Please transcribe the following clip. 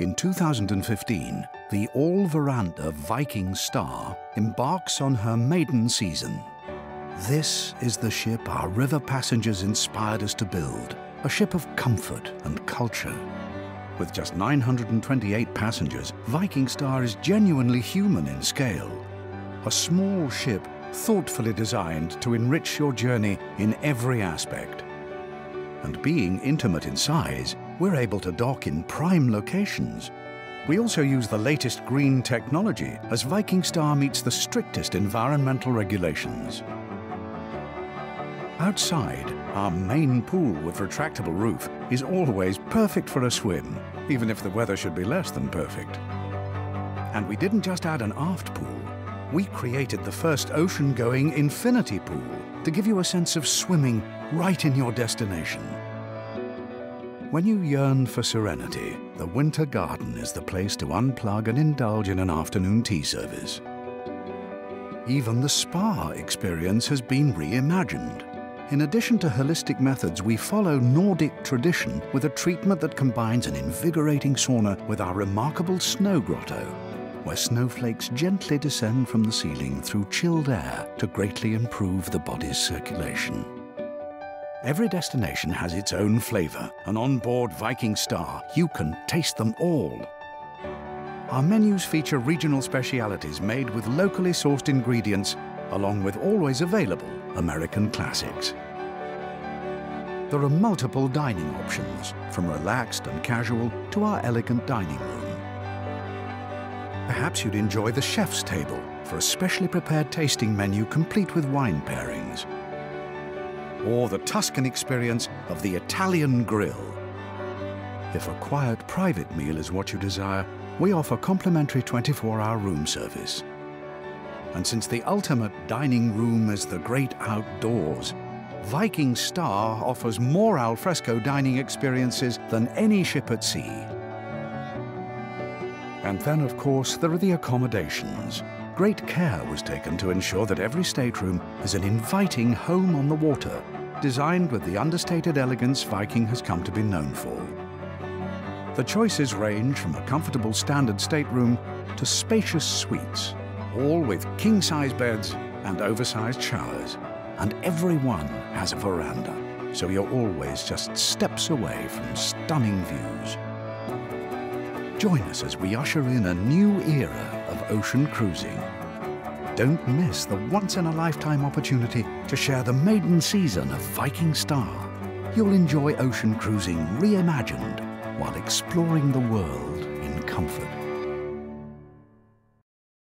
In 2015, the all-veranda Viking Star embarks on her maiden season. This is the ship our river passengers inspired us to build, a ship of comfort and culture. With just 928 passengers, Viking Star is genuinely human in scale. A small ship thoughtfully designed to enrich your journey in every aspect. And being intimate in size, we're able to dock in prime locations. We also use the latest green technology as Viking Star meets the strictest environmental regulations. Outside, our main pool with retractable roof is always perfect for a swim, even if the weather should be less than perfect. And we didn't just add an aft pool, we created the first ocean-going infinity pool to give you a sense of swimming right in your destination. When you yearn for serenity, the Winter Garden is the place to unplug and indulge in an afternoon tea service. Even the spa experience has been reimagined. In addition to holistic methods, we follow Nordic tradition with a treatment that combines an invigorating sauna with our remarkable snow grotto, where snowflakes gently descend from the ceiling through chilled air to greatly improve the body's circulation. Every destination has its own flavour, and on board Viking Star, you can taste them all. Our menus feature regional specialities made with locally sourced ingredients, along with always available American classics. There are multiple dining options, from relaxed and casual to our elegant dining room. Perhaps you'd enjoy the chef's table for a specially prepared tasting menu complete with wine pairings or the Tuscan experience of the Italian grill. If a quiet private meal is what you desire, we offer complimentary 24-hour room service. And since the ultimate dining room is the great outdoors, Viking Star offers more alfresco dining experiences than any ship at sea. And then, of course, there are the accommodations. Great care was taken to ensure that every stateroom is an inviting home on the water, designed with the understated elegance Viking has come to be known for. The choices range from a comfortable standard stateroom to spacious suites, all with king-size beds and oversized showers. And every one has a veranda, so you're always just steps away from stunning views. Join us as we usher in a new era of ocean cruising. Don't miss the once-in-a-lifetime opportunity to share the maiden season of Viking Star. You'll enjoy ocean cruising reimagined while exploring the world in comfort.